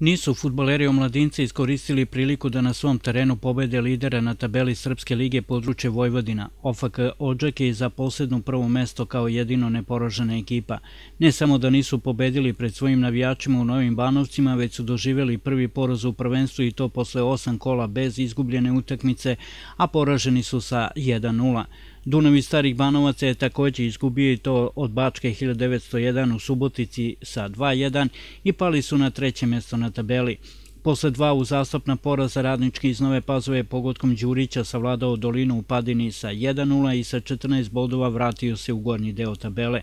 Nisu futboleri omladinci iskoristili priliku da na svom terenu pobede lidera na tabeli Srpske lige područje Vojvodina. OFK Ođak je za posljednu prvo mesto kao jedino neporažena ekipa. Ne samo da nisu pobedili pred svojim navijačima u Novim Banovcima, već su doživjeli prvi poraz u prvenstvu i to posle osam kola bez izgubljene utakmice, a poraženi su sa 1-0. Dunavi starih Banovaca je također izgubio i to od Bačke 1901 u Subotici sa 2-1 i pali su na treće mjesto na tabeli. Posle dva uzastopna poraza radnički iz Nove Pazove pogodkom Đurića savladao dolinu u Padini sa 1-0 i sa 14 bodova vratio se u gornji deo tabele.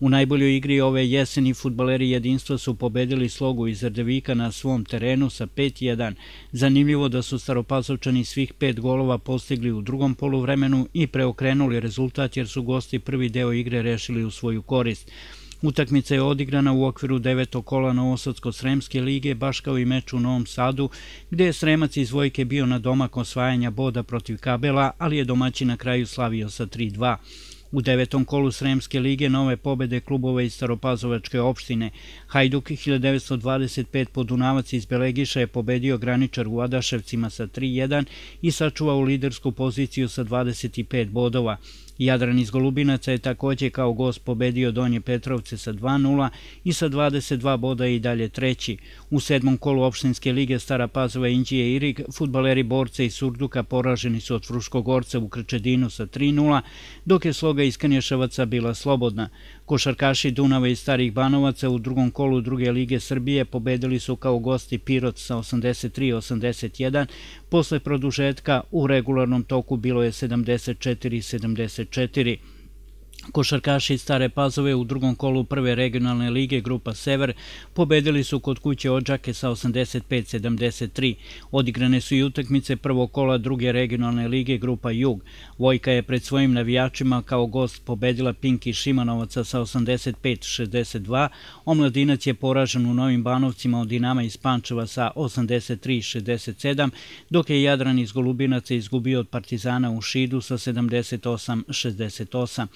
U najboljoj igri ove jeseni futbaleri jedinstva su pobedili slogu iz Rdevika na svom terenu sa 5-1. Zanimljivo da su staropazovčani svih pet golova postigli u drugom poluvremenu i preokrenuli rezultat jer su gosti prvi deo igre rešili u svoju korist. Utakmica je odigrana u okviru devetog kola Novosadsko-Sremske lige, baš kao i meč u Novom Sadu, gde je Sremac iz Vojke bio na domak osvajanja boda protiv Kabela, ali je domaći na kraju slavio sa 3-2. U devetom kolu Sremske lige nove pobede klubova iz Staropazovačke opštine Hajduk 1925 podunavac iz Belegiša je pobedio graničar u Adaševcima sa 3-1 i sačuvao lidersku poziciju sa 25 bodova. Jadran iz Golubinaca je također kao gost pobedio Donje Petrovce sa 2-0 i sa 22 boda i dalje treći. U sedmom kolu opštinske lige Stara Pazova Indije i Irig, futbaleri Borce i Surduka poraženi su od Fruškogorca u Krčedinu sa 3-0, dok je sloga iz Kanješavaca bila slobodna. Košarkaši Dunava i Starih Banovaca u drugom kolu druge lige Srbije pobedili su kao gosti Pirot sa 83-81, posle produžetka u regularnom toku bilo je 74-74. Košarkaši Stare Pazove u drugom kolu prve regionalne lige Grupa Sever pobedili su kod kuće Ođake sa 85-73. Odigrane su i utakmice prvog kola druge regionalne lige Grupa Jug. Vojka je pred svojim navijačima kao gost pobedila Pinki Šimanovaca sa 85-62. Omladinac je poražen u Novim Banovcima od Dinama iz Pančeva sa 83-67, dok je Jadran iz Golubinaca izgubio od Partizana u Šidu sa 78-68.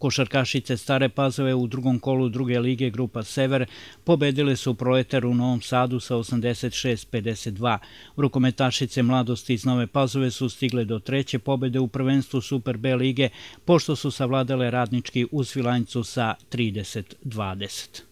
Košarkašice Stare Pazove u drugom kolu druge lige Grupa Sever pobedile su Proletar u Novom Sadu sa 86-52. Rukometašice mladosti iz Nove Pazove su stigle do treće pobede u prvenstvu Super B lige, pošto su savladale radnički u Svilanjcu sa 30-20.